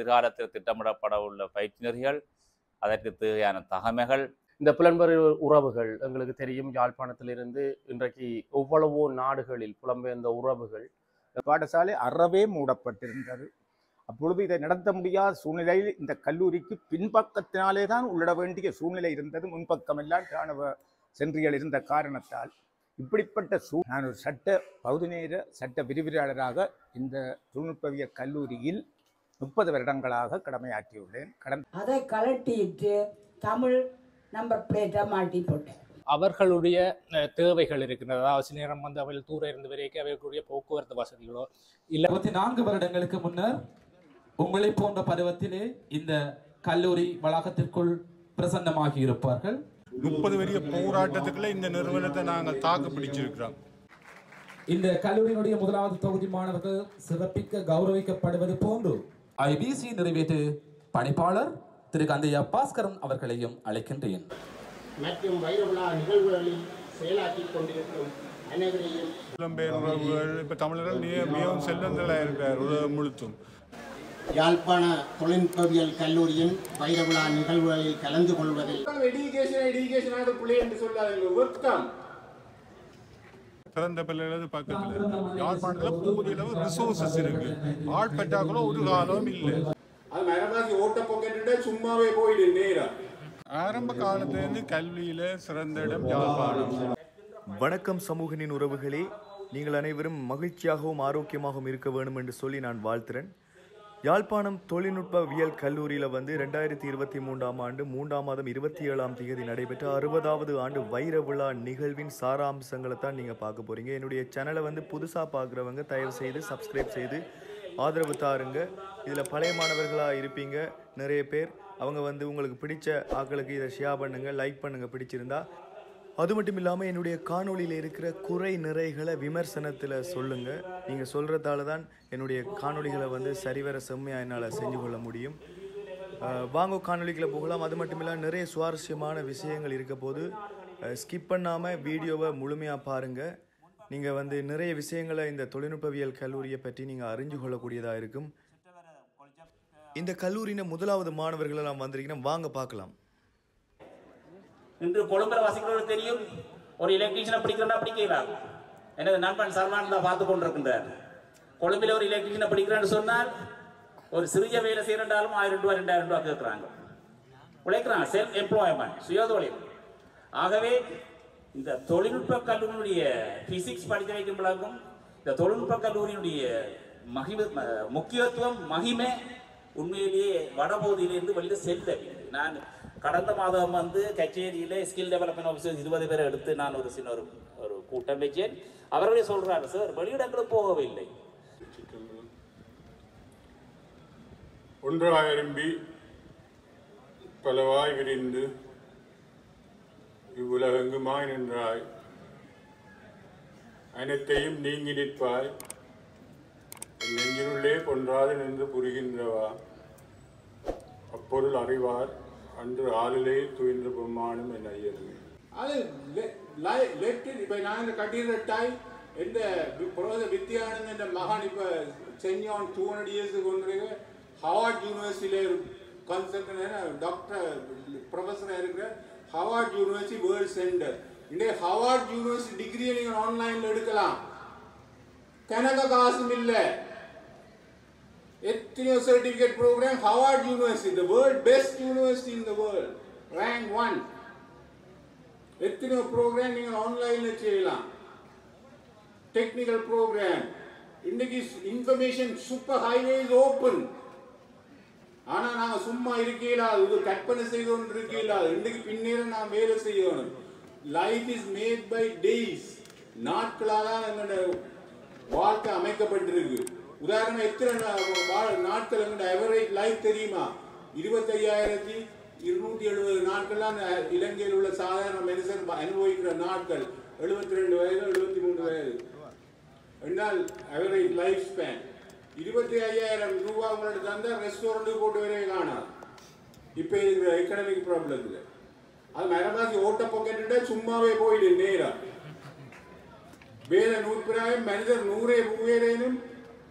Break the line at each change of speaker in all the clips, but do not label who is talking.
எதிர்காலத்தில் திட்டமிடப்பட உள்ள பயிற்சி அதற்கு தேவையான தகமைகள்.
இந்த புலம்பெயர் உறவுகள் எங்களுக்கு தெரியும். யாழ்ப்பாணத்திலிருந்து இன்றைக்கு எவ்வளவோ நாடுகளில் புலம்பெயர்ந்த உறவுகள்.
பாடசாலை அறவே மூடப்பட்டிருந்தது. அப்பொழுது இதை நடத்த முடியாத சூழ்நிலையில் இந்த கல்லூரிக்கு பின்பக்கத்தினாலே தான் உள்ளிட வேண்டிய சூழ்நிலை இருந்தது. முன்பக்கமெல்லாம் இராணுவ சென்றிகள் இருந்த காரணத்தால். இப்படிப்பட்ட சூ நான் ஒரு சட்ட பகுதி நேர சட்ட விரிவுரையாளராக இந்த தொழில்நுட்பவிய கல்லூரியில் முப்பது வருடங்களாக கடமையாற்றியுள்ளேன். கடந்த
அதை கலட்டிட்டு தமிழ் நம்பர் பிளேட்டை மாட்டி போட்டேன்.
அவர்களுடைய தேவைகள் இருக்கின்றது அதாவது சில நேரம் வந்து அவர்கள் தூர இருந்து வரைக்கும் அவர்களுடைய போக்குவரத்து வசதிகளோ இல்லை
இருபத்தி நான்கு வருடங்களுக்கு முன்னர் உங்களை போன்ற பருவத்திலே இந்த கல்லூரி வளாகத்திற்குள் பிரசன்னமாகி இருப்பார்கள்.
முப்பது பெரிய போராட்டத்துக்குள்ள இந்த நிறுவனத்தை நாங்கள் தாக்கு பிடிச்சிருக்கிறோம்.
இந்த கல்லூரியினுடைய முதலாவது தொகுதி மாணவர்கள் சிறப்பிக்க கௌரவிக்கப்படுவது போன்று ஐபிசி நிறைவேற்று பணிப்பாளர் திரு கந்தையா பாஸ்கரன் அவர்களையும் அழைக்கின்றேன்.
மற்றும் வைரவிழா நிகழ்வுகளில் செயலாற்றிக் கொண்டிருக்கும் அனைவரையும்
புலம்பெயர் உறவுகள் இப்போ தமிழர்கள் மிக மிகவும் செல்வந்தர்களாக இருக்கிறார் உலகம் முழுத்தும்.
யாழ்ப்பாண தொழில்நுட்பவியல் கல்லூரியின் வைரவிழா நிகழ்வுகளில் கலந்து கொள்வதில்
எடிகேஷன் எடிகேஷன் பிள்ளை என்று சொல்லாதீங்க வெட்கம்
பிறந்த பிள்ளைகளது பக்கத்தில். யாழ்ப்பாணத்தில் போதிய அளவு ரிசோர்சஸ் இருக்கு. ஆள் பற்றாக்குள்ள ஒரு காலம் இல்லை.
சும்மாவே போயிடு நேரா.
ஆரம்ப காலத்திலிருந்து கல்வியில சிறந்த இடம் யாழ்ப்பாணம்.
வணக்கம் சமூகனின் உறவுகளே. நீங்கள் அனைவரும் மகிழ்ச்சியாகவும் ஆரோக்கியமாகவும் இருக்க வேண்டும் என்று சொல்லி நான் வாழ்த்துறேன். யாழ்ப்பாணம் தொழில்நுட்பவியல் கல்லூரியில் வந்து ரெண்டாயிரத்தி இருபத்தி மூன்றாம் ஆண்டு மூன்றாம் மாதம் இருபத்தி ஏழாம் தேதி நடைபெற்ற அறுபதாவது ஆண்டு வைர விழா நிகழ்வின் சாராம்சங்களை தான் நீங்கள் பார்க்க போகிறீங்க என்னுடைய சேனலை வந்து புதுசாக பார்க்குறவங்க தயவு செய்து சப்ஸ்கிரைப் செய்து ஆதரவு தாருங்க. இதில் பழைய மாணவர்களாக இருப்பீங்க நிறைய பேர். அவங்க வந்து உங்களுக்கு பிடிச்ச ஆக்களுக்கு இதை ஷேர் பண்ணுங்கள் லைக் பண்ணுங்கள் பிடிச்சிருந்தா அது மட்டும் இல்லாமல் என்னுடைய காணொளியில் இருக்கிற குறை நிறைகளை விமர்சனத்தில் சொல்லுங்கள் நீங்கள் சொல்கிறதால தான் என்னுடைய காணொளிகளை வந்து சரிவர செம்மையாக என்னால் செஞ்சு கொள்ள முடியும். வாங்க காணொளிகளை போகலாம். அது மட்டும் இல்லாமல் நிறைய சுவாரஸ்யமான விஷயங்கள் இருக்க போது ஸ்கிப் பண்ணாமல் வீடியோவை முழுமையாக பாருங்கள் நீங்கள் வந்து நிறைய விஷயங்களை இந்த தொழில்நுட்பவியல் கல்லூரியை பற்றி நீங்கள் அறிஞ்சு கொள்ளக்கூடியதாக இருக்கும். இந்த கல்லூரியின் முதலாவது மாணவர்கள் வந்திருக்கீங்கன்னா வாங்க பார்க்கலாம்.
இன்று கொழும்புல வசிக்கிறவர்கள் தெரியும். ஒரு எலக்ட்ரீஷியனை பிடிக்கிறோம்னா பிடிக்கிறார் எனது நண்பன் சர்வான் பார்த்து கொண்டிருக்கின்றார். கொழும்பில் ஒரு எலக்ட்ரீஷியனை பிடிக்கிறேன்னு சொன்னால் ஒரு சிறிய வேலை செய்யறாலும் ஆயிரம் ரூபாய் ரெண்டாயிரம் ரூபாய் கேட்குறாங்க. உழைக்கிறாங்க செல்ஃப் எம்ப்ளாய்மெண்ட் சுயதொழில். ஆகவே இந்த தொழில்நுட்ப கல்லூரியினுடைய பிசிக்ஸ் படித்து வைக்கும் இந்த தொழில்நுட்ப கல்லூரியினுடைய மகிம முக்கியத்துவம் மகிமை உண்மையிலேயே வடபகுதியிலிருந்து வழியில் செல்ல நான் கடந்த மாதம் வந்து கச்சேரியில் ஸ்கில் டெவலப்மெண்ட் ஆஃபீஸர்ஸ் இருபது பேரை எடுத்து நான் ஒரு சின்ன ஒரு ஒரு கூட்டம் வச்சேன் அவர்களே சொல்றாரு சார் வெளியிடங்களும் போகவில்லை.
ஒன்றாக விரும்பி பலவாய் விரிந்து இவ்வுலகெங்குமாய் நின்றாய். அனைத்தையும் நீங்கி நிற்பாய். நெஞ்சினுள்ளே கொன்றாது நின்று புரிகின்றவா? அப்பொருள் அறிவார். அன்று ஆளிலே துயின்ற பெம்மானும் என் ஐயருமே அது லெப்டில் இப்போ நான் இந்த கட்டிடட்டாய் இந்த புரோத வித்யானந்த் என்ற மகான் இப்போ செஞ்சான் டூ ஹண்ட்ரட் இயர்ஸுக்கு கொண்டிருக்க ஹவார்ட் யூனிவர்சிட்டியில் கன்சல்டன் டாக்டர் ப்ரொஃபஸராக இருக்கிற ஹவார்ட் யூனிவர்சிட்டி வேர்ல்ட் சென்டர். இன்றைய ஹவார்ட் யூனிவர்சிட்டி டிகிரியை நீங்கள் ஆன்லைனில் எடுக்கலாம். கனக காசும் இல்லை. எத்தனையோ certificate programme Harvard university the world best university in the world rank one எத்தனையோ ப்ரோக்ராம் நீங்கள் ஆன்லைனில் செய்யலாம். டெக்னிக்கல் ப்ரோக்ராம் இன்னைக்கு information super highway is open ஆனால் நாங்கள் சும்மா இருக்கீங்களா? இது கற்பனை செய்து கொண்டு இருக்கீங்களா இன்னைக்கு பின்னேற நான் வேலை செய்யணும் life is made by days நாட்களாக தான் எங்களோட வாழ்க்கை அமைக்கப்பட்டிருக்கு. உதாரணம் எத்தனை நாட்கள் எங்களோட எவரேஜ் லைஃப் தெரியுமா? இருபத்தையாயிரத்தி இருநூத்தி எழுபது நாட்கள் தான் இலங்கையில் உள்ள சாதாரண மனுஷன் அனுபவிக்கிற நாட்கள். எழுபத்தி ரெண்டு வயது எழுபத்தி மூணு வயது. என்றால் அவரேஜ் லைஃப் ஸ்பேன் இருபத்தி ஐயாயிரம் ரூபாய் உங்களோட தந்தால் ரெஸ்டாரண்ட்டுக்கு போட்டு வரவே காணாது இப்போ இருக்கிற எக்கனாமிக் ப்ராப்ளத்தில் அது மரமாசி ஓட்ட பொக்கெட்டுட்டா சும்மாவே போயிடு நேரம் வேலை நூற்பிராயம் மனிதர் நூறே மூவேரேனும்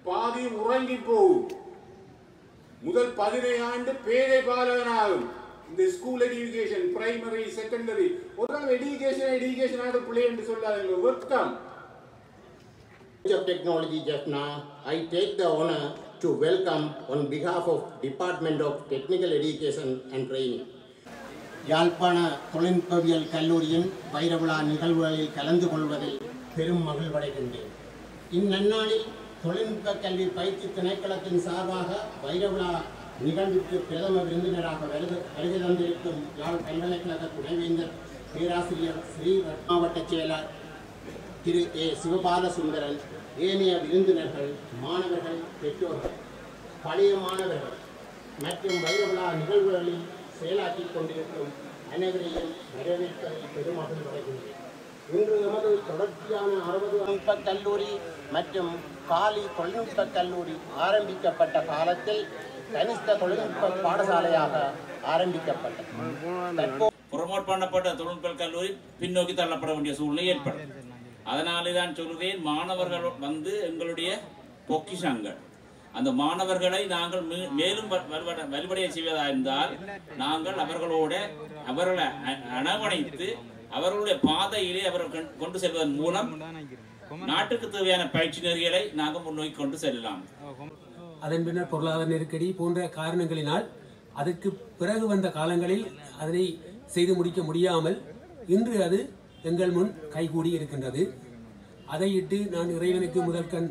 பாதி உறங்கி போகும்
முதல் பதினைந்து ஆண்டு பேரை பாலகனாகும். இந்த ஸ்கூல் எஜுகேஷன் பிரைமரி செகண்டரி ஒரு நாள் எஜுகேஷன் எஜுகேஷன் ஆக பிள்ளை என்று சொல்லாதீங்க. வெட்கம்
College of Technology Jaffna, I take the honor to welcome on behalf of Department of Technical Education and Training. யாழ்ப்பாண தொழில்நுட்பவியல் கல்லூரியின் வைரவிழா நிகழ்வுகளில் கலந்து கொள்வதில் பெரும் மகிழ்வடைகின்றேன். இந்நன்னாளில் தொழில்நுட்ப கல்வி பயிற்சி திணைக்களத்தின் சார்பாக வைரவிழா நிகழ்வுக்கு பிரதம விருந்தினராக வருது வருகை தந்திருக்கும் யாழ் பல்கலைக்கழக துணைவேந்தர் பேராசிரியர் ஸ்ரீ மாவட்ட செயலர் திரு ஏ. சிவபாலசுந்தரன் ஏனைய விருந்தினர்கள் மாணவர்கள் பெற்றோர்கள் பழைய மாணவர்கள் மற்றும் வைரவிழா நிகழ்வுகளில் செயலாற்றிக் கொண்டிருக்கும் அனைவரையும் வரவேற்பதில் பெருமகள் அடைகின்றேன். இன்று எமது தொடர்ச்சியான அறுபது தொழில்நுட்ப கல்லூரி மற்றும் காலி தொழில்நுட்ப கல்லூரி ஆரம்பிக்கப்பட்ட காலத்தில் கனிஷ்ட தொழில்நுட்ப பாடசாலையாக ஆரம்பிக்கப்பட்டது. தற்போது
பண்ணப்பட்ட தொழில்நுட்ப கல்லூரி பின்னோக்கி தள்ளப்பட வேண்டிய சூழ்நிலை ஏற்படும். அதனாலே தான் சொல்கிறேன் மாணவர்கள் வந்து எங்களுடைய பொக்கிஷங்கள். அந்த மாணவர்களை நாங்கள் மே- மேலும் வ- வலுவடைய செய்வதாக இருந்தால் நாங்கள் அவர்களோட அவர்களை அ- அவர்களுடைய பாதையிலே அவர்கள் கொண்டு- செல்வதன் மூலம் நாட்டுக்கு தேவையான பயிற்சி நெறிகளை நாங்கள் முன்னோக்கி கொண்டு செல்லலாம்.
அதன் பின்னர் பொருளாதார நெருக்கடி போன்ற காரணங்களினால் அதற்கு பிறகு வந்த காலங்களில் அதனை செய்து முடிக்க முடியாமல் இன்று அது எங்கள் முன் கைகூடி இருக்கின்றது. அதையிட்டு நான் இறைவனுக்கு முதற்கண்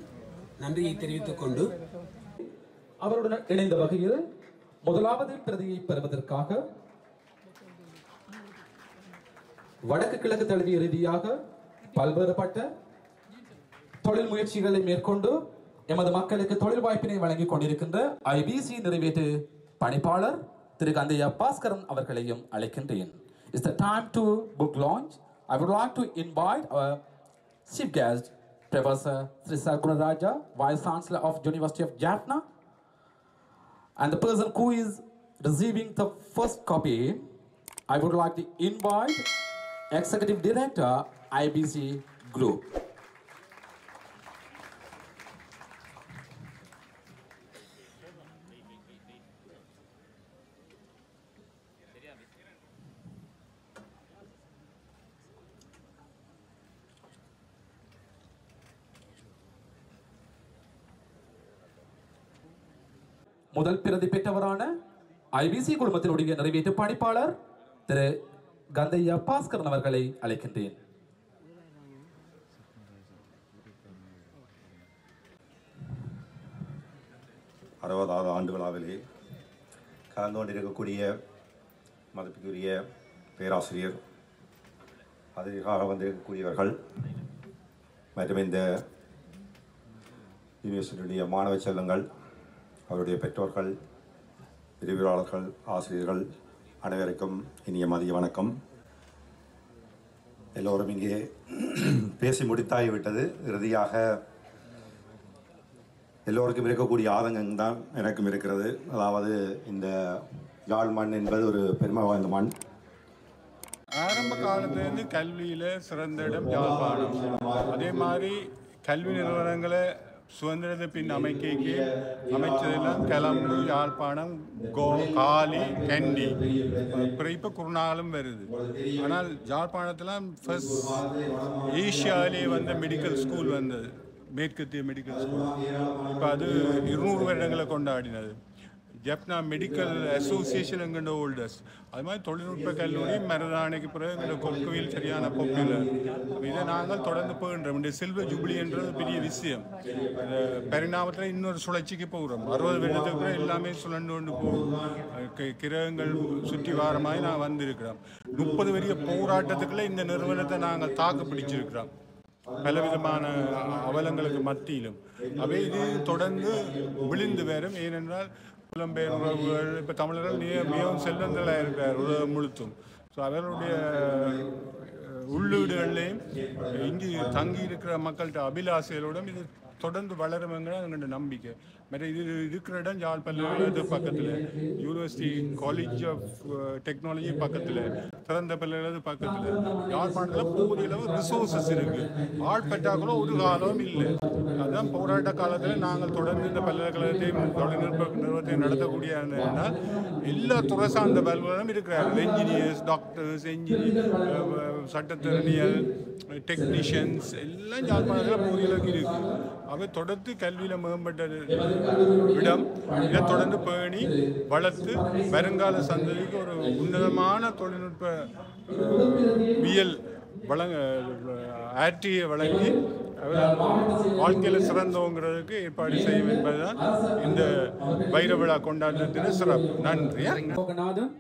நன்றியை தெரிவித்துக் கொண்டு
அவருடன் இணைந்த வகையில் முதலாவது பிரதியை பெறுவதற்காக வடக்கு கிழக்கு தழுவிய ரீதியாக பல்வேறுபட்ட தொழில் முயற்சிகளை மேற்கொண்டு எமது மக்களுக்கு தொழில் வாய்ப்பினை வழங்கிக் கொண்டிருக்கின்ற ஐபிசி நிறைவேற்று பணிப்பாளர் திரு கந்தையா பாஸ்கரன் அவர்களையும் அழைக்கின்றேன் it's the time to book launch I would like to invite our chief guest Professor Sri Raja, Vice Chancellor of university of Jaffna, and the person who is receiving the first copy, I would like to invite Executive Director, IBC Group. முதல் பிரதி பெற்றவரான IBC குழுமத்தினுடைய நிறைவேற்று பணிப்பாளர் திரு கந்தையா பாஸ்கரன் அவர்களை அழைக்கின்றேன்.
அறுபதாவது ஆண்டு விழாவிலே கலந்து கொண்டிருக்கக்கூடிய மதிப்புக்குரிய பேராசிரியர் அதற்காக வந்திருக்கக்கூடியவர்கள் மற்றும் இந்த யூனிவர்சிட்டியுடைய மாணவ செல்வங்கள் அவருடைய பெற்றோர்கள் விரிவுரையாளர்கள் ஆசிரியர்கள் அனைவருக்கும் இனிய மதிய வணக்கம். எல்லோரும் இங்கே பேசி முடித்தாகிவிட்டது. இறுதியாக எல்லோருக்கும் இருக்கக்கூடிய ஆதங்கம் தான் எனக்கும் இருக்கிறது. அதாவது இந்த யாழ் மண் என்பது ஒரு பெருமை வாய்ந்த மண்.
ஆரம்ப காலத்துலேருந்து கல்வியில் சிறந்த இடம் யாழ்ப்பாணம். அதே மாதிரி கல்வி நிறுவனங்களை சுதந்திரத்தை பின் அமைக்கைக்கு அமைச்சதெல்லாம் கிளம்பு யாழ்ப்பாணம் கோ காலி கண்டி. அப்புறம் இப்போ குருநாளும் வருது. ஆனால் யாழ்ப்பாணத்தில் ஃபர்ஸ்ட் ஏஷியாவிலே வந்த மெடிக்கல் ஸ்கூல் வந்தது. மேற்கத்திய மெடிக்கல் ஸ்கூல் இப்போ அது இருநூறு வருடங்களை கொண்டாடினது. ஜப்னா மெடிக்கல் அசோசியேஷன் எங்கண்ட ஓல்டர்ஸ் அது மாதிரி தொழில்நுட்ப கல்லூரி மருதானைக்கு பிறகு எங்களோட கொக்குவில் சரியான பாப்புலர் இதை நாங்கள் தொடர்ந்து போகின்றோம். இந்த சில்வர் ஜூப்ளின்றது பெரிய விஷயம். பரிணாமத்தில் இன்னொரு சுழற்சிக்கு போகிறோம். அறுபது வருடத்துக்கு பிறகு எல்லாமே சுழண்டு கொண்டு போகும். கி- கிரகங்கள் சுற்றி வார மாதிரி நான் வந்திருக்கிறோம். முப்பது வரிய போராட்டத்துக்குள்ளே இந்த நிறுவனத்தை நாங்கள் தாக்கு பிடிச்சிருக்கிறோம். பலவிதமான அவலங்களுக்கு மத்தியிலும். அவை இது தொடர்ந்து விழுந்து வரும். ஏனென்றால் புலம்பெயர் உறவுகள் இப்போ தமிழர்கள் மிக மிகவும் செல்வந்தர்களாக இருக்கிறார் உலகம் முழுத்தும். ஸோ அவர்களுடைய உள்ளீடுகள்லையும் இங்கு தங்கி இருக்கிற மக்கள்கிட்ட அபிலாசைகளோடும் இது தொடர்ந்து வளருமெங்கிற எங்களோட நம்பிக்கை. மற்ற இது இருக்கிற இடம் யாழ் பல்கலைக்கழகத்து பக்கத்தில். யூனிவர்சிட்டி காலேஜ் ஆஃப் டெக்னாலஜி பக்கத்தில். திறந்த பல்கலைக்கழகத்து பக்கத்தில். யாழ்ப்பாணத்தில் போதிய அளவு ரிசோர்சஸ் இருக்கு. ஆள் பற்றாக்குள்ள ஒரு காலம் இல்லை. அதான் போராட்ட காலத்தில் நாங்கள் தொடர்ந்து இந்த பல்கலைக்கழகத்தையும் தொழில்நுட்ப நிறுவனத்தையும் நடத்தக்கூடிய எல்லா துறை சார்ந்த பல்கலைகளும் இருக்கிறார்கள் என்ஜினியர்ஸ் டாக்டர்ஸ் என்ஜினியர் சட்டத்திறனியல் டெக்னீஷியன்ஸ் எல்லாம் யாழ்ப்பாணத்தில் போதியளவுக்கு இருக்கு. அவை தொடர்ந்து கல்வியில் மேம்பட்ட இடம். இதை தொடர்ந்து பேணி வளர்த்து வருங்கால சந்ததிக்கு ஒரு உன்னதமான தொழில்நுட்ப வியல் வழங்க ஆற்றியை வழங்கி வாழ்க்கையில் சிறந்தவங்கிறதுக்கு ஏற்பாடு செய்யும் என்பதுதான் இந்த வைர விழா கொண்டாட்டத்தின் சிறப்பு. நன்றி.
லோகநாதன்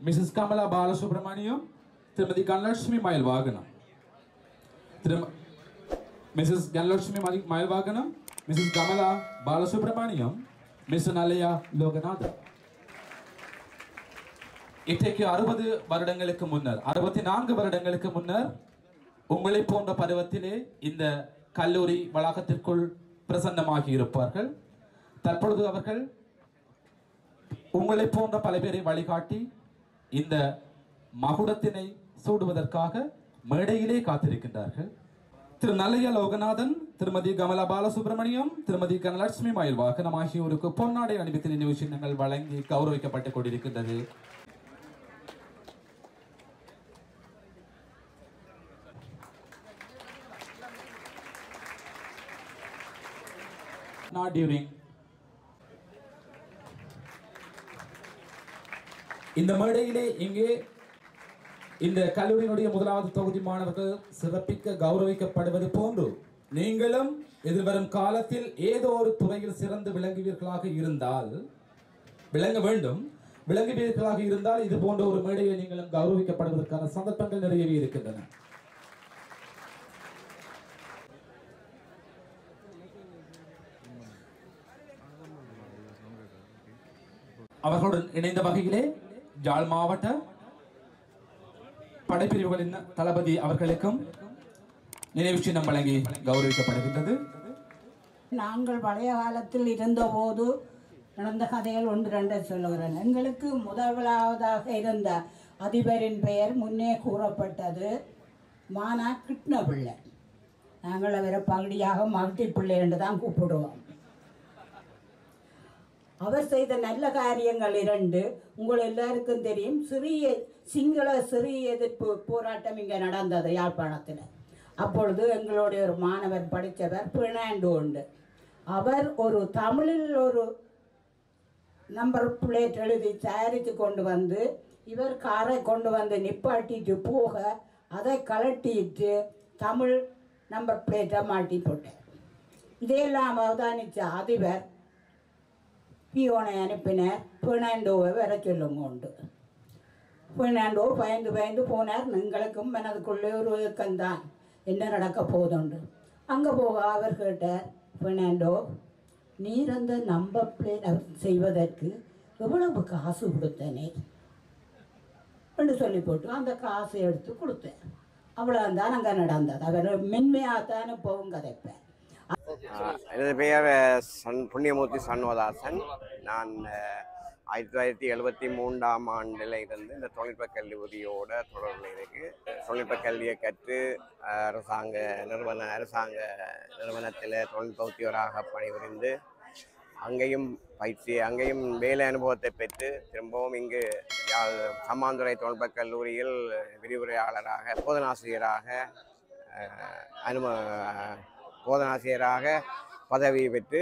மிஸ்ஸஸ் கமலா பாலசுப்ரமணியம் திருமதி கனலட்சுமி மயில் வாகனம் Mrs Kanalakshmi Mylvaganam Mrs Kamala Balasubramaniam Miss Nalaiya Loganathan இன்றைக்கு அறுபது வருடங்களுக்கு முன்னர் அறுபத்தி நான்கு வருடங்களுக்கு முன்னர் உங்களை போன்ற பருவத்திலே இந்த கல்லூரி வளாகத்திற்குள் பிரசன்னமாகி இருப்பார்கள். தற்பொழுது அவர்கள் உங்களை போன்ற பல பேரை வழிகாட்டி இந்த மகுடத்தினை சூடுவதற்காக மேடையிலே காத்திருக்கின்றார்கள். திரு நல்லைய லோகநாதன் திருமதி கமலா பாலசுப்ரமணியம் திருமதி கனலட்சுமி மயில் வாகனம் ஆகியோருக்கு பொன்னாடை அணிவித்து நினைவு சின்னங்கள் வழங்கி கௌரவிக்கப்பட்டுக் கொண்டிருக்கின்றது. Not during. இந்த மேடையிலே இங்கே இந்த கல்லூரியினுடைய முதலாவது தொகுதி மாணவர்கள் சிறப்பிக்க கௌரவிக்கப்படுவது போன்று நீங்களும் எதிர்வரும் காலத்தில் ஏதோ ஒரு துறையில் சிறந்து விளங்குவீர்களாக இருந்தால் விளங்க வேண்டும். விளங்குவீர்களாக இருந்தால் இது போன்ற ஒரு மேடையை நீங்களும் கௌரவிக்கப்படுவதற்கான சந்தர்ப்பங்கள் நிறையவே இருக்கின்றன. அவர்களுடன் இணைந்த வகையிலே ஜாழ் மாவட்ட படைப்பிரிவுகளின் தளபதி அவர்களுக்கும் நினைவு சின்னம் வழங்கி கௌரவிக்கப்படுகின்றது.
நாங்கள் பழைய காலத்தில் இருந்தபோது நடந்த கதைகள் ஒன்று ரெண்டு சொல்லுகிறேன். எங்களுக்கு முதலாவதாக இருந்த அதிபரின் பெயர் முன்னே கூறப்பட்டது மானா கிருஷ்ண பிள்ளை நாங்கள் அவரை பகுதியாக மகட்டி பிள்ளை என்று தான் கூப்பிடுவோம். அவர் செய்த நல்ல காரியங்கள் இரண்டு. உங்கள் எல்லாருக்கும் தெரியும் சிறிய சிங்கள சிறிய எதிர்ப்பு போராட்டம் இங்கே நடந்தது யாழ்ப்பாணத்தில். அப்பொழுது எங்களுடைய ஒரு மாணவர் படித்தவர் பினாண்டு உண்டு. அவர் ஒரு தமிழில் ஒரு நம்பர் பிளேட் எழுதி தயாரித்து கொண்டு வந்து இவர் காரை கொண்டு வந்து நிப்பாட்டிட்டு போக அதை கலட்டிட்டு தமிழ் நம்பர் பிளேட்டை மாட்டி போட்டார். இதையெல்லாம் அவதானித்த அதிபர் பியோனை அனுப்பினார் பெர்னாண்டோவை வர சொல்லுங்க உண்டு பெர்னாண்டோ பயந்து பயந்து போனார் எங்களுக்கும் மனதுக்குள்ளே ஒரு ஏக்கம்தான் என்ன நடக்க போதுண்டு அங்கே போக அவர் கேட்டார் பெர்னாண்டோ நீர் அந்த நம்பர் பிளேட் செய்வதற்கு எவ்வளவு காசு கொடுத்தனே என்று சொல்லி போட்டு அந்த காசை எடுத்து கொடுத்தேன் அவ்வளோதான் அங்கே நடந்தது அவர் மென்மையாகத்தான் போகும் கதைப்பேன்
எனது பெயர் சன் புண்ணியமூர்த்தி சண்முகதாசன். நான் ஆயிரத்தி தொள்ளாயிரத்தி எழுபத்தி மூன்றாம் ஆண்டில் இருந்து இந்த தொழில்நுட்ப கல்லூரியோட தொடர்பில் இருக்கு. தொழில்நுட்ப கல்வியை கற்று அரசாங்க நிறுவன அரசாங்க நிறுவனத்தில் தொழில்நுட்ப உத்தியோகராக பணிபுரிந்து அங்கேயும் பயிற்சி அங்கேயும் வேலை அனுபவத்தை பெற்று திரும்பவும் இங்கு சம்மாந்துறை தொழில்நுட்ப கல்லூரியில் விரிவுரையாளராக போதனாசிரியராக அனும போதனாசிரியராக பதவி பெற்று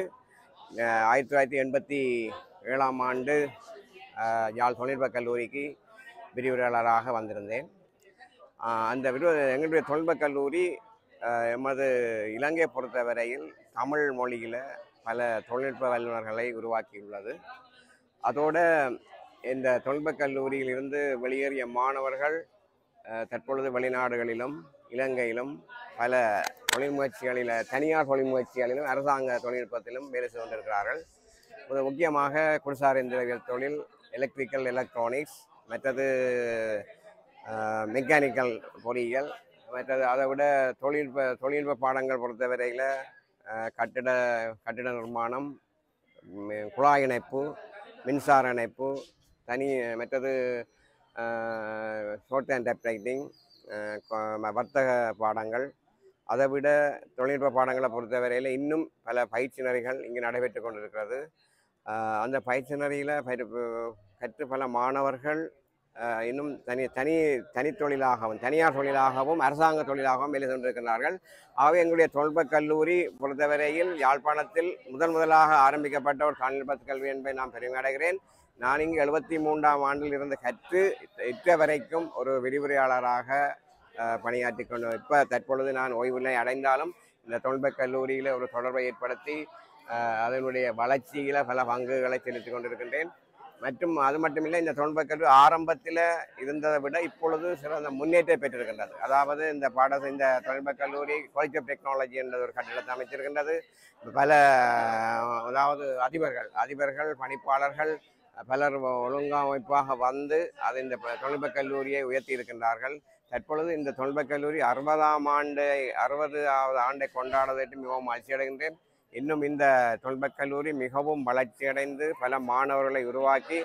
ஆயிரத்தி தொள்ளாயிரத்தி எண்பத்தி ஏழாம் ஆண்டு யாழ் தொழில்நுட்ப கல்லூரிக்கு விரிவுரையாளராக வந்திருந்தேன். அந்த விரிவு எங்களுடைய தொழில்நுட்ப கல்லூரி எமது இலங்கை பொறுத்தவரையில் தமிழ் மொழியில் பல தொழில்நுட்ப வல்லுநர்களை உருவாக்கியுள்ளது. அதோடு இந்த தொழில்நுட்ப கல்லூரியிலிருந்து வெளியேறிய மாணவர்கள் தற்பொழுது வெளிநாடுகளிலும் இலங்கையிலும் பல தொழில் முயற்சிகளில் தனியார் தொழில் முயற்சிகளிலும் அரசாங்க தொழில்நுட்பத்திலும் வேலை செய்து கொண்டிருக்கிறார்கள். முக்கியமாக குடிசார் இயந்திரவியல் தொழில் எலக்ட்ரிக்கல் எலக்ட்ரானிக்ஸ் மற்றது மெக்கானிக்கல் பொறியியல் மற்றது அதை விட தொழில்நுட்ப தொழில்நுட்ப பாடங்கள் பொறுத்தவரையில் கட்டிட கட்டிட நிர்மாணம் குழாய் இணைப்பு மின்சார இணைப்பு தனி மற்றது ஷோர்ட் அண்ட் டைப் ரைட்டிங் வர்த்தக பாடங்கள். அதை விட தொழில்நுட்ப பாடங்களை பொறுத்தவரையில் இன்னும் பல பயிற்சி நெறிகள் இங்கே நடைபெற்று கொண்டிருக்கிறது. அந்த பயிற்சி நெறியில் கற்று பல மாணவர்கள் இன்னும் தனி தனி தனித்தொழிலாகவும் தனியார் தொழிலாகவும் அரசாங்க தொழிலாகவும் வெளி சென்றிருக்கிறார்கள் ஆகவே எங்களுடைய தொழில்நுட்ப கல்லூரி பொறுத்தவரையில் யாழ்ப்பாணத்தில் முதன் முதலாக ஆரம்பிக்கப்பட்ட ஒரு தொழில்நுட்ப கல்வி என்பதை நான் பெருமை அடைகிறேன். நான் இங்கு எழுபத்தி மூன்றாம் ஆண்டில் இருந்து கற்று இற்ற வரைக்கும் ஒரு விரிவுரையாளராக பணியாற்றி கொண்டு இப்போ தற்பொழுது நான் ஓய்வுநிலை அடைந்தாலும் இந்த தொழில்நுட்ப கல்லூரியில் ஒரு தொடர்பை ஏற்படுத்தி அதனுடைய வளர்ச்சியில் பல பங்குகளை செலுத்தி கொண்டிருக்கின்றேன். மற்றும் அது மட்டுமில்லை இந்த தொழில்நுட்ப கல்வி ஆரம்பத்தில் இருந்ததை விட இப்பொழுது சிறந்த முன்னேற்றம் பெற்றிருக்கின்றது. அதாவது இந்த பாட இந்த தொழில்நுட்ப கல்லூரி காலேஜ் ஆஃப் டெக்னாலஜி என்ற ஒரு கட்டிடத்தை அமைச்சிருக்கின்றது பல அதாவது அதிபர்கள் அதிபர்கள் பணிப்பாளர்கள் பலர் ஒழுங்கமைப்பாக வந்து அது இந்த ப- தொழில்நுட்ப கல்லூரியை உயர்த்தி இருக்கின்றார்கள். தற்பொழுது இந்த தொழில்நுட்ப கல்லூரி அறுபதாம் ஆண்டு அறுபதாவது ஆண்டை கொண்டாடுவதற்கு மிகவும் மகிழ்ச்சி அடைகின்றேன் இன்னும் இந்த தொழில்நுட்ப கல்லூரி மிகவும் வளர்ச்சியடைந்து பல மாணவர்களை உருவாக்கி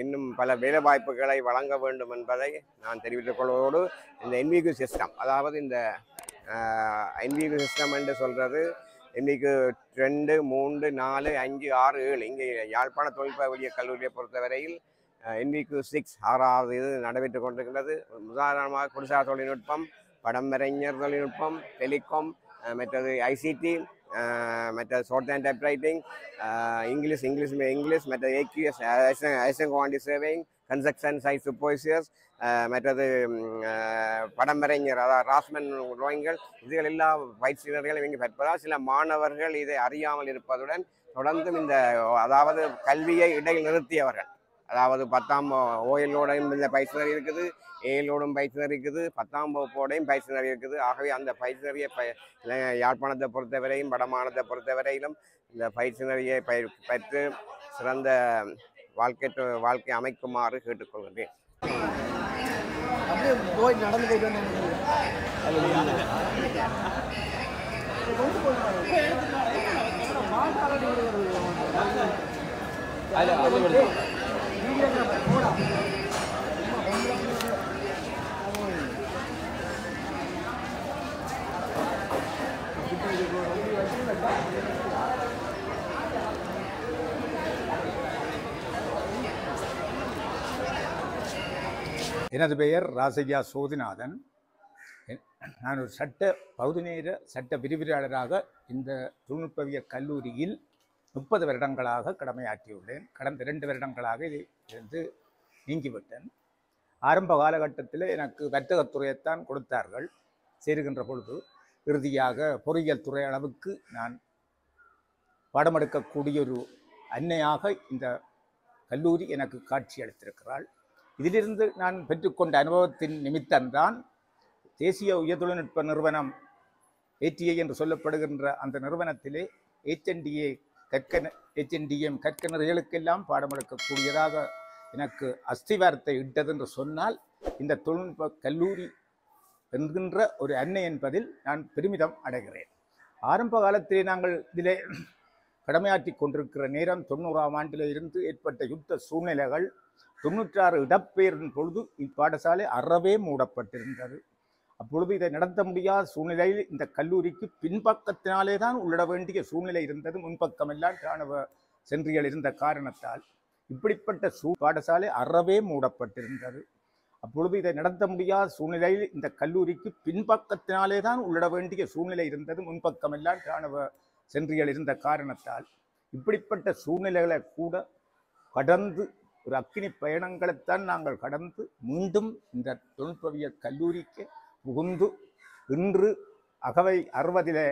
இன்னும் பல வேலைவாய்ப்புகளை வழங்க வேண்டும் என்பதை நான் தெரிவித்துக் கொள்வதோடு இந்த என்விகு சிஸ்டம் அதாவது இந்த என்விகு சிஸ்டம் என்று சொல்கிறது இன்னைக்கு ரெண்டு மூன்று நாலு அஞ்சு ஆறு ஏழு இங்கே யாழ்ப்பாண தொழில்நுட்ப வழிய கல்லூரியை பொறுத்தவரையில் என்விக்கு சிக்ஸ் ஆறாவது இது நடைபெற்று கொண்டிருக்கின்றது உதாரணமாக குடிசா தொழில்நுட்பம் படம் வரைஞர் தொழில்நுட்பம் டெலிகாம் மற்றது ஐசிடி மற்றது short and typewriting English English English மற்ற AQS ஐசன் quantity surveying construction site supervisors மற்றது ம், படம் வரைஞர் அதாவது ராஸ்மன் ரோயிங்கள் இதுகள் எல்லா பயிற்சியினர்களும் இங்கு பெற்பதால் சில மாணவர்கள் இதை அறியாமல் இருப்பதுடன் தொடர்ந்தும் இந்த அதாவது கல்வியை இடையில் நிறுத்தியவர்கள் அதாவது பத்தாம் ஓயலோடையும் இந்த பயிற்சினர் இருக்குது ஏழோடும் பயிற்சினர் இருக்குது பத்தாம் வகுப்போடையும் பயிற்சினர் இருக்குது. ஆகவே அந்த பைசனரியை ப யாழ்ப்பாணத்தை பொறுத்தவரையும் வடமானத்தை பொறுத்தவரையிலும் இந்த பைசனரியை பயிர் பெற்று சிறந்த வாழ்க்கை வாழ்க்கை அமைக்குமாறு கேட்டுக்கொள்கிறேன்
அப்படியே போய் நடந்து போயிட்டு
எனது பெயர் ராசையா சோதிநாதன். நான் ஒரு சட்ட பகுதி நேர சட்ட விரிவுரையாளராக இந்த தொழில்நுட்பவியல் கல்லூரியில் முப்பது வருடங்களாக கடமையாற்றியுள்ளேன். கடந்த இரண்டு வருடங்களாக இருந்து நீங்கிவிட்டேன். ஆரம்ப காலகட்டத்தில் எனக்கு வர்த்தகத்துறையைத்தான் கொடுத்தார்கள். சேருகின்ற பொழுது இறுதியாக பொறியியல் துறை அளவுக்கு நான் பாடமெடுக்கக்கூடிய ஒரு அன்னையாக இந்த கல்லூரி எனக்கு காட்சி அளித்திருக்கிறாள் இதிலிருந்து நான் பெற்றுக்கொண்ட அனுபவத்தின் நிமித்தம்தான் தேசிய உயர் தொழில்நுட்ப நிறுவனம் ஏடிஐ என்று சொல்லப்படுகின்ற அந்த நிறுவனத்திலே ஹெச்என்டிஏ கற்க ஹெச்என்டிஎம் கற்க நிறைகளுக்கெல்லாம் பாடமளிக்கக்கூடியதாக எனக்கு அஸ்திவாரத்தை இட்டது என்று சொன்னால் இந்த தொழில்நுட்ப கல்லூரி என்கின்ற ஒரு அன்னை என்பதில் நான் பெருமிதம் அடைகிறேன். ஆரம்ப காலத்திலே நாங்கள் இதிலே கடமையாற்றி கொண்டிருக்கிற நேரம் தொண்ணூறாம் ஆண்டில் இருந்து ஏற்பட்ட யுத்த சூழ்நிலைகள் தொண்ணூற்றாறு இடப்பெயர்வின் பொழுது இப்பாடசாலை அறவே மூடப்பட்டிருந்தது. அப்பொழுது இதை நடத்த முடியாத சூழ்நிலையில் இந்த கல்லூரிக்கு பின்பக்கத்தினாலே தான் உள்ளிட வேண்டிய சூழ்நிலை இருந்தது. முன்பக்கமெல்லாம் இராணுவ சென்றிகள் இருந்த காரணத்தால். இப்படிப்பட்ட சூ பாடசாலை அறவே மூடப்பட்டிருந்தது. அப்பொழுது இதை நடத்த முடியாத சூழ்நிலையில் இந்த கல்லூரிக்கு பின்பக்கத்தினாலே தான் உள்ளிட வேண்டிய சூழ்நிலை இருந்தது. முன்பக்கமெல்லாம் இராணுவ சென்றிகள் இருந்த காரணத்தால். இப்படிப்பட்ட சூழ்நிலைகளை கூட கடந்து ஒரு அக்கினி பயணங்களைத்தான் நாங்கள் கடந்து மீண்டும் இந்த தொழில்நுட்பவியல் கல்லூரிக்கு புகுந்து இன்று அகவை அறுபதிலே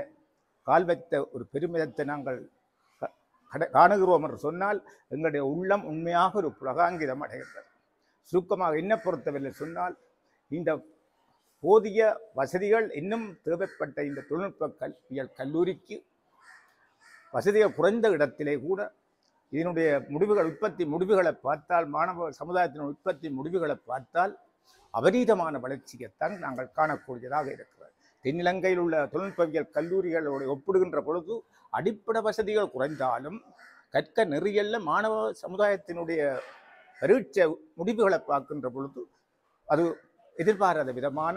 கால் வைத்த ஒரு பெருமிதத்தை நாங்கள் க- கட- காணுகிறோம் என்று சொன்னால் எங்களுடைய உள்ளம் உண்மையாக ஒரு புலகாங்கிதம் அடைகின்றது. சுருக்கமாக என்ன பொறுத்தவரை சொன்னால் இந்த போதிய வசதிகள் இன்னும் தேவைப்பட்ட இந்த தொழில்நுட்ப கல்வியல் கல்லூரிக்கு வசதிகள் குறைந்த இடத்திலே கூட இதனுடைய முடிவுகள் உற்பத்தி முடிவுகளை பார்த்தால் மாணவ சமுதாயத்தின் உற்பத்தி முடிவுகளை பார்த்தால் அபரீதமான வளர்ச்சியைத்தான் நாங்கள் காணக்கூடியதாக இருக்கிறது. தென்னிலங்கையில் உள்ள தொழில்நுட்பவியல் கல்லூரிகளோடு ஒப்பிடுகின்ற பொழுது அடிப்படை வசதிகள் குறைந்தாலும் கற்க நெறியல்ல மாணவ சமுதாயத்தினுடைய பரீட்சை முடிவுகளை பார்க்கின்ற பொழுது அது எதிர்பாராத விதமான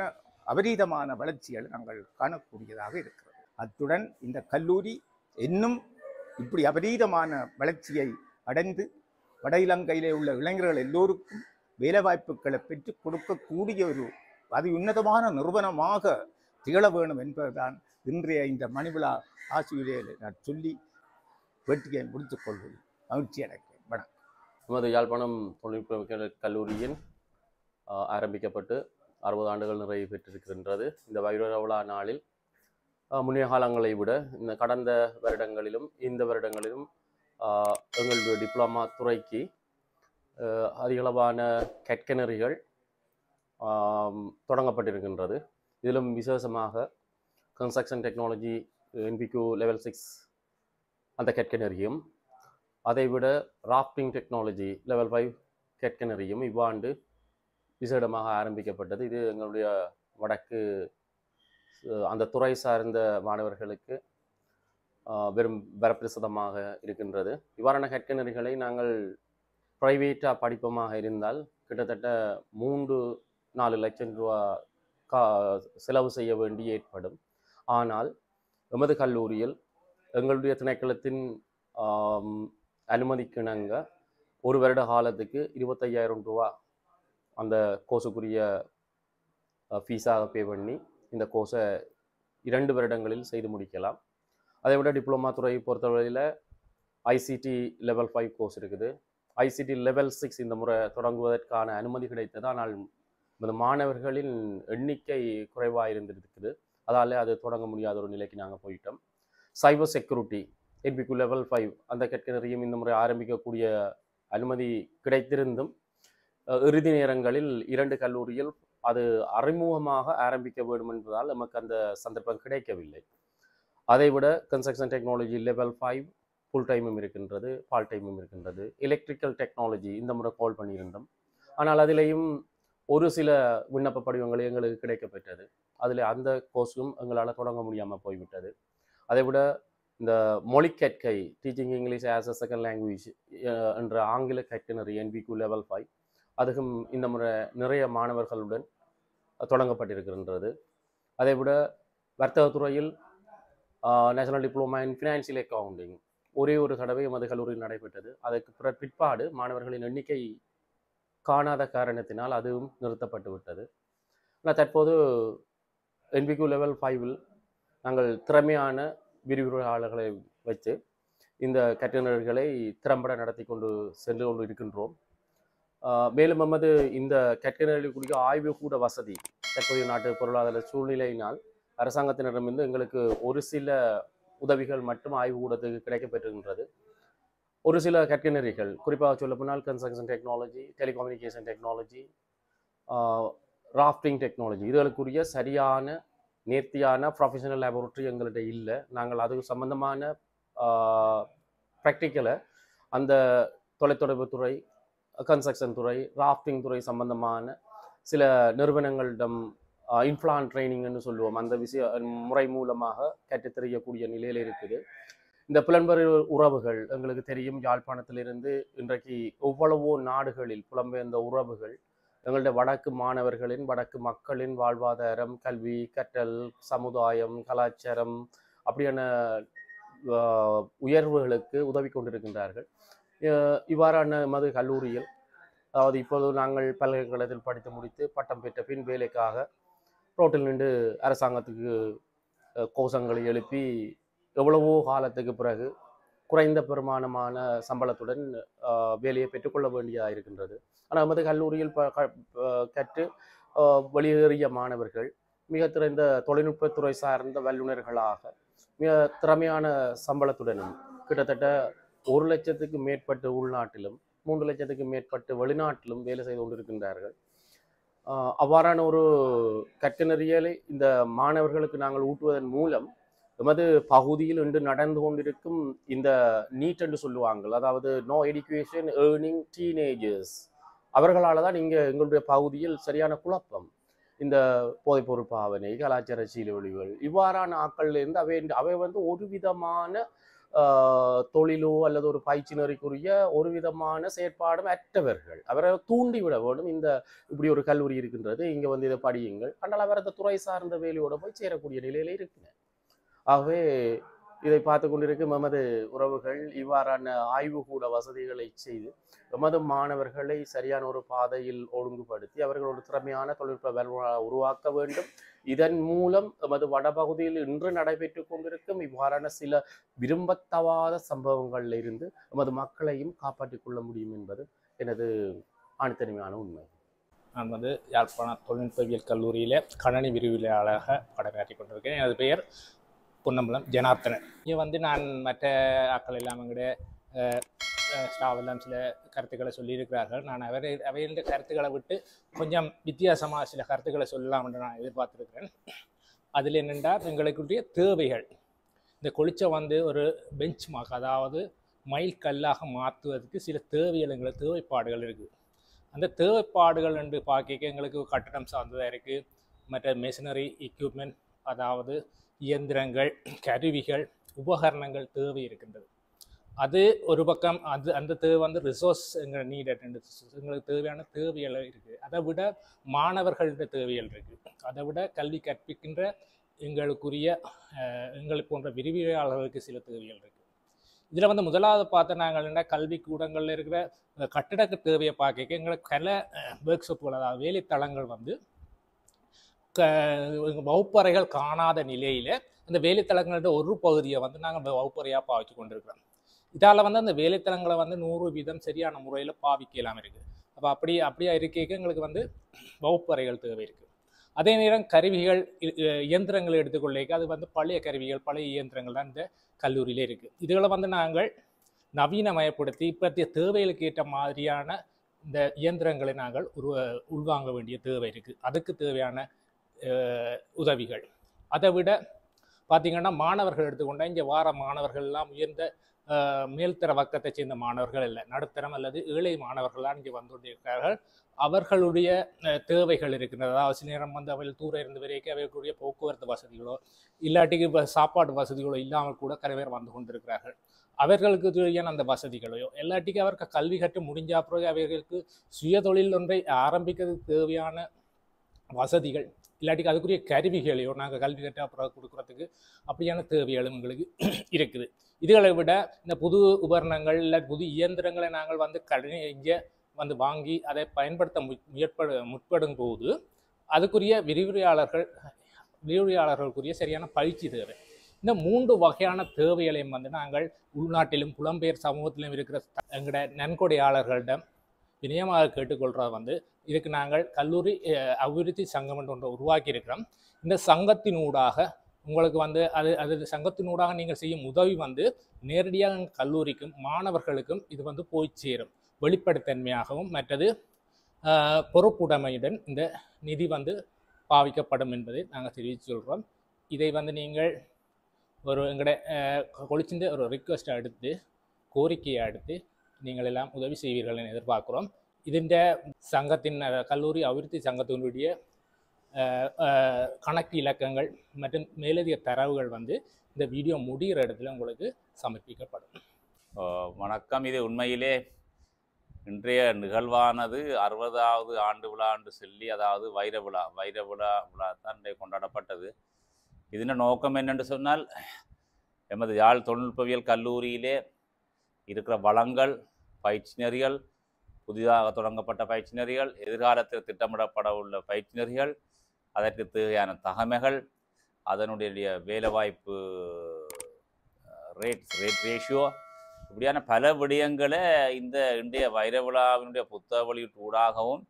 அபரீதமான வளர்ச்சிகளை நாங்கள் காணக்கூடியதாக இருக்கிறது. அத்துடன் இந்த கல்லூரி இன்னும் இப்படி அபரீதமான வளர்ச்சியை அடைந்து வட இலங்கையிலே உள்ள இளைஞர்கள் எல்லோருக்கும் வேலைவாய்ப்புகளை பெற்றுக் கொடுக்கக்கூடிய ஒரு அதி உன்னதமான நிறுவனமாக திகழ வேணும் என்பதுதான் இன்றைய இந்த மணிவிழா ஆசிரியரை நான் சொல்லி வேட்டியை முடித்துக் கொள்வது. மகிழ்ச்சி அடைக்கிறேன் வணக்கம்.
நமது யாழ்ப்பாணம் தொழில்நுட்ப கல்லூரியின் ஆரம்பிக்கப்பட்டு அறுபது ஆண்டுகள் நிறைவு பெற்றிருக்கின்றது. இந்த வைர நாளில் முன்னைய காலங்களை விட இந்த கடந்த வருடங்களிலும் இந்த வருடங்களிலும் எங்களுடைய டிப்ளமா துறைக்கு அதிகளவான கற்கனரிகள் தொடங்கப்பட்டிருக்கின்றது. இதிலும் விசேஷமாக construction technology NVQ level six அந்த கற்கனரியும் அதைவிட ராஃப்டிங் டெக்னாலஜி லெவல் ஃபைவ் கற்கனரியும் இவ்வாண்டு விசேடமாக ஆரம்பிக்கப்பட்டது. இது எங்களுடைய வடக்கு அந்த துறை சார்ந்த மாணவர்களுக்கு வெறும் வரப்பிரசாதமாக இருக்கின்றது. இவ்வாறான கற்கனரிகளை நாங்கள் ப்ரைவேட்டாக படிப்பமாக இருந்தால் கிட்டத்தட்ட மூன்று நாலு லட்சம் ரூபா கா செலவு செய்ய வேண்டி ஏற்படும். ஆனால் எமது கல்லூரியில் எங்களுடைய திணைக்களத்தின் அனுமதிக்கிணங்க ஒரு வருட காலத்துக்கு இருபத்தையாயிரம் ரூபா அந்த கோர்ஸுக்குரிய ஃபீஸாக பே பண்ணி இந்த கோர்ஸை இரண்டு வருடங்களில் செய்து முடிக்கலாம். அதை விட டிப்ளமா துறையை பொறுத்தவரையில் ஐசிடி லெவல் ஃபைவ் கோர்ஸ் இருக்குது. ஐசிடி லெவல் சிக்ஸ் இந்த முறை தொடங்குவதற்கான அனுமதி கிடைத்தது. ஆனால் இந்த மாணவர்களின் எண்ணிக்கை குறைவாக இருந்திருக்குது. அதால் அது தொடங்க முடியாத ஒரு நிலைக்கு நாங்கள் போயிட்டோம். Cyber security NVQ level five அந்த கற்கனரையும் இந்த முறை ஆரம்பிக்கக்கூடிய அனுமதி கிடைத்திருந்தும் இறுதி நேரங்களில் இரண்டு கல்லூரியில் அது அறிமுகமாக ஆரம்பிக்க வேண்டும் என்பதால் நமக்கு அந்த சந்தர்ப்பம் கிடைக்கவில்லை. அதைவிட construction technology level five full டைமும் இருக்கின்றது பால் டைமும் இருக்கின்றது. எலக்ட்ரிக்கல் டெக்னாலஜி இந்த முறை கால் பண்ணியிருந்தோம். ஆனால் அதிலேயும் ஒரு சில விண்ணப்ப படிவங்கள் எங்களுக்கு கிடைக்கப்பெற்றது. அதில் அந்த கோர்ஸும் எங்களால் தொடங்க முடியாமல் போய்விட்டது. அதை விட இந்த மொழி கற்கை teaching English as a second language என்ற ஆங்கில கற்கிணறு என்பிக்கு லெவல் ஃபைவ் அதுக்கும் இந்த முறை நிறைய மாணவர்களுடன் தொடங்கப்பட்டிருக்கின்றது. அதை விட வர்த்தகத்துறையில் national diploma in financial accounting ஒரே ஒரு தடவை எமது கல்லூரியில் நடைபெற்றது. அதற்கு பிற பிற்பாடு மாணவர்களின் எண்ணிக்கை காணாத காரணத்தினால் அதுவும் நிறுத்தப்பட்டு விட்டது. ஆனால் தற்போது என்பிக்யூ லெவல் ஃபைவில் நாங்கள் திறமையான விரிவுரையாளர்களை வைத்து இந்த கட்டினர்களை திறம்பட நடத்தி கொண்டு சென்று கொண்டு இருக்கின்றோம் மேலும் நமது இந்த கட்டினர்களுக்குரிய ஆய்வு கூட வசதி. தற்போதைய நாட்டு பொருளாதார சூழ்நிலையினால் அரசாங்கத்தினரிடமிருந்து எங்களுக்கு ஒரு சில உதவிகள் மட்டும் ஆய்வு கூடத்துக்கு கிடைக்கப்பெறுகின்றது ஒரு சில கற்கனரிகள் குறிப்பாக சொல்ல போனால் construction technology telecommunication technology drafting technology இதுகளுக்குரிய சரியான நேர்த்தியான ப்ரொஃபஷனல் லேபரட்டரி எங்கள்கிட்ட இல்லை. நாங்கள் அது சம்பந்தமான ப்ராக்டிக்கலை அந்த தொலைத்தொடர்புத்துறை கன்ஸ்ட்ரக்ஷன் துறை ராஃப்டிங் துறை சம்பந்தமான சில நிறுவனங்களிடம் இன்ஃப்ளான் ட்ரைனிங்னு சொல்லுவோம். அந்த விஷய முறை மூலமாக கற்றுத்தெரியக்கூடிய நிலையில் இருக்குது. இந்த புலம்பெயர் உறவுகள் எங்களுக்கு தெரியும் யாழ்ப்பாணத்திலிருந்து இன்றைக்கு எவ்வளவோ நாடுகளில் புலம்பெயர்ந்த உறவுகள் எங்களுடைய வடக்கு மாணவர்களின் வடக்கு மக்களின் வாழ்வாதாரம் கல்வி கற்றல் சமுதாயம் கலாச்சாரம் அப்படியான உயர்வுகளுக்கு உதவி கொண்டிருக்கின்றார்கள். இவ்வாறான மது கல்லூரியில் அதாவது இப்போது நாங்கள் பல்கலைக்கழகத்தில் படித்து முடித்து பட்டம் பெற்ற பின் வேலைக்காக ரோட்டில் நின்று அரசாங்கத்துக்கு கோஷங்களை எழுப்பி எவ்வளவோ காலத்துக்கு பிறகு குறைந்த பெருமானமான சம்பளத்துடன் வேலையை பெற்றுக்கொள்ள வேண்டியதாக இருக்கின்றது. ஆனால் நமது கல்லூரியில் ப க- கற்று வெளியேறிய மாணவர்கள் மிக திறந்த தொழில்நுட்பத்துறை சார்ந்த வல்லுநர்களாக மிக திறமையான சம்பளத்துடனும் கிட்டத்தட்ட ஒரு லட்சத்துக்கு மேற்பட்டு உள்நாட்டிலும் மூன்று லட்சத்துக்கு மேற்பட்டு வெளிநாட்டிலும் வேலை செய்து கொண்டிருக்கின்றார்கள். அவ்வாறான ஒரு கற்கனறியலை இந்த மாணவர்களுக்கு நாங்கள் ஊட்டுவதன் மூலம் எமது பகுதியில் இன்று நடந்து கொண்டிருக்கும் இந்த நீட் என்று சொல்லுவாங்கள் அதாவது நோ எடுகேஷன் ஏர்னிங் டீனேஜர்ஸ் அவர்களால் தான் இங்கே எங்களுடைய பகுதியில் சரியான குழப்பம். இந்த போதைப்பொருள் பாவனை கலாச்சார சீலொழிகள் இவ்வாறான ஆக்கள்லேருந்து அவை அவை வந்து ஒரு விதமான தொழிலோ அல்லது ஒரு பயிற்சினருக்குரிய ஒரு விதமான செயற்பாடும் அற்றவர்கள். அவரை தூண்டிவிட வேண்டும். இந்த இப்படி ஒரு கல்லூரி இருக்கின்றது. இங்கே வந்து இதை படியுங்கள். ஆனால் அவர் அந்த துறை சார்ந்த வேலையோட போய் சேரக்கூடிய நிலையில இருக்குங்க ஆகவே இதை பார்த்து கொண்டிருக்கும் எமது உறவுகள் இவ்வாறான ஆய்வுகூட வசதிகளை செய்து எமது மாணவர்களை சரியான ஒரு பாதையில் ஒழுங்குபடுத்தி அவர்கள் ஒரு திறமையான தொழில்நுட்ப வல்லுநராக உருவாக்க வேண்டும். இதன் மூலம் எமது வடபகுதியில் இன்று நடைபெற்று கொண்டிருக்கும் இவ்வாறான சில விரும்பத்தவாத சம்பவங்களில் இருந்து எமது மக்களையும் காப்பாற்றிக் கொள்ள முடியும் என்பது எனது ஆணித்தனிமையான உண்மை.
நான் வந்து யாழ்ப்பாண தொழில்நுட்பவியல் கல்லூரியில் கணனி விரிவுரையாளராக கடமையாற்றி கொண்டிருக்கேன் எனது பெயர் பொன்னம்பலம் ஜனார்த்தனன் இங்கே வந்து நான் மற்ற ஆக்கள் எல்லாம் எங்களுடைய ஸ்டாவெல்லாம் சில கருத்துக்களை சொல்லியிருக்கிறார்கள். நான் அவரை அவையிருந்த கருத்துக்களை விட்டு கொஞ்சம் வித்தியாசமாக சில கருத்துக்களை சொல்லலாம் என்று நான் எதிர்பார்த்துருக்கிறேன். அதில் என்னென்றால் எங்களுக்குரிய தேவைகள். இந்த கொளிச்சை வந்து ஒரு பெஞ்ச் மார்க் அதாவது மைல் கல்லாக மாற்றுவதற்கு சில தேவைகள் எங்களுக்கு தேவைப்பாடுகள் இருக்குது அந்த தேவைப்பாடுகள் என்று பார்க்க எங்களுக்கு கட்டடம் சார்ந்ததாக இருக்குது மற்ற மெஷினரி எக்யூப்மெண்ட் அதாவது இயந்திரங்கள் கருவிகள் உபகரணங்கள் தேவை இருக்கின்றது. அது ஒரு பக்கம் அது அந்த தேவை வந்து ரிசோர்ஸ் எங்கள் நீட் எங்களுக்கு தேவையான தேவைகள் இருக்குது அதை விட மாணவர்கள்ட தேவைகள் இருக்குது அதை விட கல்வி கற்பிக்கின்ற எங்களுக்குரிய எங்களுக்கு எங்களை போன்ற விரிவியாளர்களுக்கு சில தேவைகள் இருக்குது இதில் வந்து முதலாவது பார்த்த நாங்கள் என்ன கல்வி கூடங்களில் இருக்கிற கட்டிடக்கு தேவையை பார்க்க எங்களுக்கு கலை ஒர்க் ஷாப்புகள் அதாவது வேலைத்தளங்கள் வந்து வகுப்பறைகள் காணாத நிலையில் அந்த வேலைத்தளங்களோட ஒரு பகுதியை வந்து நாங்கள் வகுப்பறையாக பாவிச்சு கொண்டிருக்கிறோம் இதால் வந்து அந்த வேலைத்தளங்களை வந்து நூறு வீதம் சரியான முறையில் பாவிக்கலாம் இருக்குது அப்போ அப்படி அப்படியா இருக்க எங்களுக்கு வந்து வகுப்பறைகள் தேவை இருக்குது அதே நேரம் கருவிகள் இ- இயந்திரங்களை எடுத்துக்கொள்ளேக்க அது வந்து பழைய கருவிகள் பழைய இயந்திரங்கள் தான் இந்த கல்லூரியில் இருக்குது இதுகளை வந்து நாங்கள் நவீனமயப்படுத்தி இப்பத்திய தேவைகளுக்கு ஏற்ற மாதிரியான இந்த இயந்திரங்களை நாங்கள் உருவ உள்வாங்க வேண்டிய தேவை இருக்குது அதுக்கு தேவையான உதவிகள். அதை விட பார்த்திங்கன்னா மாணவர்கள் எடுத்துக்கொண்டால் இங்கே வார மாணவர்கள்லாம் உயர்ந்த மேல்தர வக்கத்தை சேர்ந்த மாணவர்கள் இல்லை. நடுத்தரம் அல்லது ஏழை மாணவர்கள்லாம் இங்கே வந்து கொண்டிருக்கிறார்கள் அவர்களுடைய தேவைகள் இருக்கின்றது அதாவது சில நேரம் வந்து அவர்கள் தூரம் இருந்து வரைக்கும் அவர்களுடைய போக்குவரத்து வசதிகளோ இல்லாட்டிக்கு இப்போ சாப்பாடு வசதிகளோ இல்லாமல் கூட கரைவேர் வந்து கொண்டிருக்கிறார்கள். அவர்களுக்கு தேவையான அந்த வசதிகளையோ எல்லாட்டிக்கும் அவருக்கு கல்வி கற்று முடிஞ்ச பிறகு அவர்களுக்கு சுய தொழில் ஒன்றை ஆரம்பிக்கிறதுக்கு தேவையான வசதிகள் இல்லாட்டிக்கு அதுக்குரிய கருவிகளையோ நாங்கள் கல்வி கற்ற அப்புறம் கொடுக்குறதுக்கு அப்படியான தேவைகளும் எங்களுக்கு இருக்குது. இதுகளை விட இந்த புது உபகரணங்கள் இல்லை புது இயந்திரங்களை நாங்கள் வந்து கடனை இங்கே வந்து வாங்கி அதை பயன்படுத்த முயற்பட முற்படும் போது அதுக்குரிய விரிவுரையாளர்கள் விரிவுரையாளர்களுக்குரிய சரியான பயிற்சி தேவை. இந்த மூன்று வகையான தேவைகளையும் வந்து நாங்கள் உள்நாட்டிலும் புலம்பெயர் சமூகத்திலும் இருக்கிற எங்களோட நன்கொடையாளர்களிடம் வினயமாக கேட்டுக்கொள்கிறது வந்து இதுக்கு நாங்கள் கல்லூரி அபிவிருத்தி சங்கம் என்று ஒன்று உருவாக்கி இருக்கிறோம் இந்த சங்கத்தினூடாக உங்களுக்கு வந்து அது அது சங்கத்தினூடாக நீங்கள் செய்யும் உதவி வந்து நேரடியாக கல்லூரிக்கும் மாணவர்களுக்கும் இது வந்து போய் சேரும். வெளிப்படைத்தன்மையாகவும் மற்றது பொறுப்புடைமையுடன் இந்த நிதி வந்து பாவிக்கப்படும் என்பதை நாங்கள் தெரிவித்து சொல்கிறோம். இதை வந்து நீங்கள் ஒரு எங்களோட கொளிச்சிந்த ஒரு ரிக்வெஸ்ட்டை எடுத்து கோரிக்கையை எடுத்து நீங்கள் எல்லாம் உதவி செய்வீர்கள் என எதிர்பார்க்கிறோம். ഇതിൻ്റെ സംഘത്തിന് കല്ലൂരി അഭിവൃദ്ധി സംഘത്തിനുടിയ கணக்கு இலக்கங்கள் மற்றும் மேலதிக தரவுகள் வந்து இந்த வீடியோ முடிகிற இடத்துல உங்களுக்கு சமர்ப்பிக்கப்படும்
வணக்கம் இது உண்மையிலே இன்றைய நிகழ்வானது அறுபதாவது ஆண்டு விழா என்று சொல்லி அதாவது வைர விழா வைர விழா விழா தான் இன்றைய கொண்டாடப்பட்டது இதன் நோக்கம் என்னென்று சொன்னால் எமது யாழ் தொழில்நுட்பவியல் கல்லூரியிலே இருக்கிற வளங்கள் பயிற்சி நெறிகள் புதிதாக தொடங்கப்பட்ட பயிற்சினர்கள் எதிர்காலத்தில் திட்டமிடப்பட உள்ள பயிற்சினர்கள் அதற்கு தேவையான தகமைகள் அதனுடைய வேலைவாய்ப்பு ரேட் ரேட் ரேஷியோ இப்படியான பல விடயங்களை இந்த இன்றைய வைர விழாவினுடைய புத்தக வெளியீட்டு ஊடாகவும்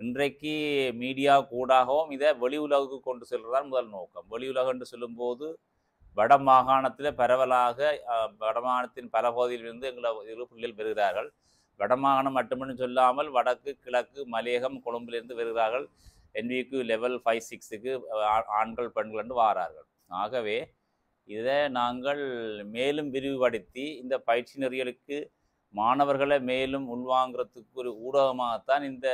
இன்றைக்கு மீடியா கூடாகவும் இதை வெளி உலகுக்கு கொண்டு செல்வதுதான் முதல் நோக்கம். வெளி உலகம் என்று சொல்லும்போது வட மாகாணத்தில் பரவலாக அஹ், வடமாகாணத்தின் பல பகுதியிலிருந்து எங்களை இரு பிள்ளைகள் பெறுகிறார்கள். வடமாகாணம் மட்டுமென்று சொல்லாமல் வடக்கு கிழக்கு மலையகம் கொழும்பிலிருந்து வருகிறார்கள். என்விக்கு லெவல் ஃபைவ் சிக்ஸுக்கு ஆண்கள் பெண்கள் என்று வாரார்கள். ஆகவே இதை நாங்கள் மேலும் விரிவுபடுத்தி இந்த பயிற்சி நெறிகளுக்கு மாணவர்களை மேலும் உள்வாங்கிறதுக்கு ஒரு ஊடகமாகத்தான் இந்த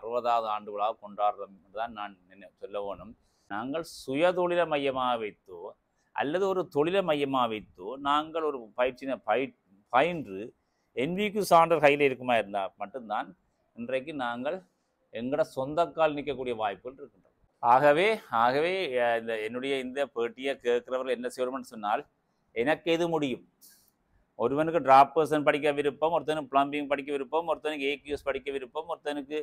அறுபதாவது ஆண்டு விழா கொண்டாடுறோம் என்று தான் நான் நினை- சொல்ல வேணும். நாங்கள் சுயதொழில மையமாக வைத்தோ அல்லது ஒரு தொழிலை மையமாக வைத்தோ நாங்கள் ஒரு பயிற்சினை பய பயின்று என்விக்கு சான்றர் கையில் இருக்குமா இருந்தால் மட்டும்தான் இன்றைக்கு நாங்கள் எங்களோட சொந்தக்கால் நிற்கக்கூடிய வாய்ப்புகள் இருக்கின்றன. ஆகவே ஆகவே இந்த என்னுடைய இந்த பேட்டியை கேட்குறவர்கள் என்ன செய்யணும்னு சொன்னால் எனக்கு எது முடியும்? ஒருவனுக்கு டிராப் பர்சன் படிக்க விருப்பம் ஒருத்தனுக்கு பிளம்பிங் படிக்க விருப்பம் ஒருத்தனுக்கு ஏக்யூஎஸ் படிக்க விருப்பம் ஒருத்தனுக்கு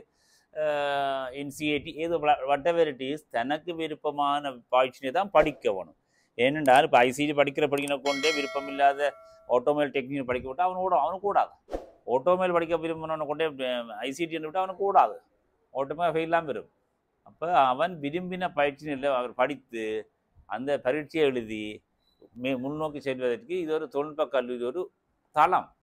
என்சிஏடி ஏதோ வட்டவர் இட் இஸ் தனக்கு விருப்பமான பாய்ச்சினை தான் படிக்க வேணும் ஏனென்றால் இப்போ ஐசிடி படிக்கிற படிக்கிற கொண்டே விருப்பம் இல்லாத ஆட்டோமொபைல் டெக்னிக் படிக்க விட்டால் அவனு கூட அவனுக்கு கூடாது ஆட்டோமொபைல் படிக்க விரும்பினவனை கொண்டே ஐசிடி விட்டால் அவனுக்கு கூடாது ஆட்டோமொபைல் ஃபெயிலாம் வரும். அப்போ அவன் விரும்பின பயிற்சியில் அவர் படித்து அந்த பரீட்சையை எழுதி மே முன்னோக்கி செல்வதற்கு இது ஒரு தொழில்நுட்ப கல்வி ஒரு தளம்.